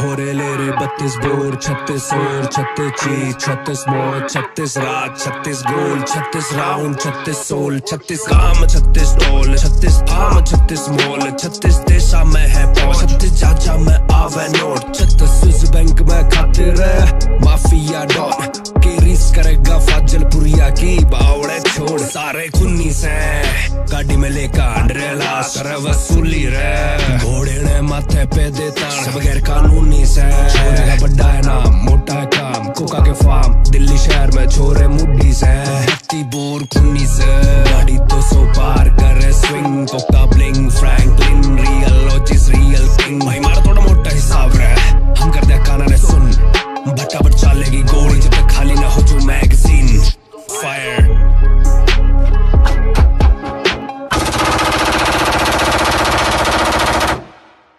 छोरे ले रे, बत्तीस बोर, छत्तीस और छत्तीस चीज़ छत्तीस मौत छत्तीस रात छत्तीस गोल, छत्तीस राउंड, छत्तीस सोल, छत्तीस काम, छत्तीस टोल, छत्तीस फार्म, छत्तीस मोल, छत्तीस देशा में है पौष छत्तीस चाचा में आवे नोट, छत्तीस स्विस बैंक में खाते रहे, माफिया डॉन के रिस करेगा फाजल पुरिया की बावड़े छोड़, सारे खुन्नी से, गाड़ी में लेकर, अंडरेला कर वसूली रे घोड़े ने माथे पे देता सब गैर कानूनी से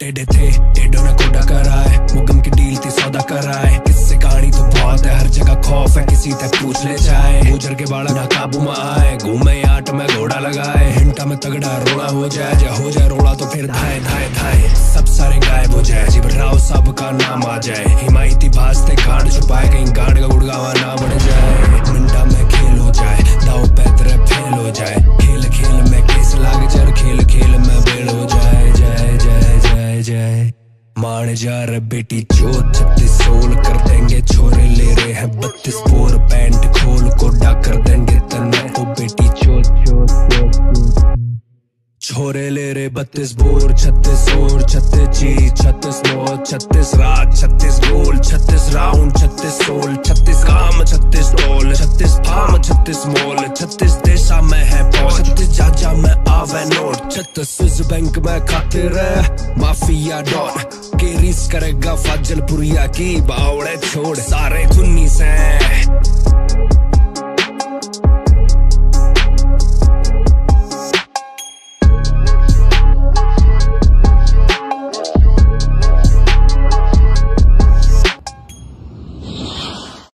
टेढ़े थे टेढ़ों ने कोटा कराए मुगम की डील थी, सौदा कराए किससे कहानी तो बहुत है, हर जगह खौफ है, किसी तक पूछ ले जाए गुजर के बाड़ा ना काबू में आए, घूमे आट में घोड़ा लगाए। हिंटा में तगड़ा रोड़ा हो जाए जा हो जाए रोड़ा तो फिर धाए धाए धाए। सब सारे गायब हो जाए, जीवन राव सब का नाम आ जाए। हिमायती भाजते गांड छुपाए, कहीं गांड का गुड़गावा ना बढ़ जाए। मान जा रे बेटी जो छत्तीस सोल कर देंगे, छोरे ले रहे हैं बत्तीस बोर पैंट खोल कोडा कर देंगे तन्ने ओ बेटी चोत छोरे ले रे बत्तीस बोर, छत्तीस और छत्तीस चीज़ छत्तीस मौत, छत्तीस रात, छत्तीस गोल, छत्तीस राउंड, छत्तीस सोल, छत्तीस काम, छत्तीस टोल, छत्तीस फार्म, छत्तीस मोल, छत्तीस देशा में है पौष, छत्तीस जाजा में आवे नोट, छत्तीस बैंक में खाते रहे माफिया डॉन। के रिस करेगा फाजलपुरिया की बावड़े छोड़ सारे चुन्नी से।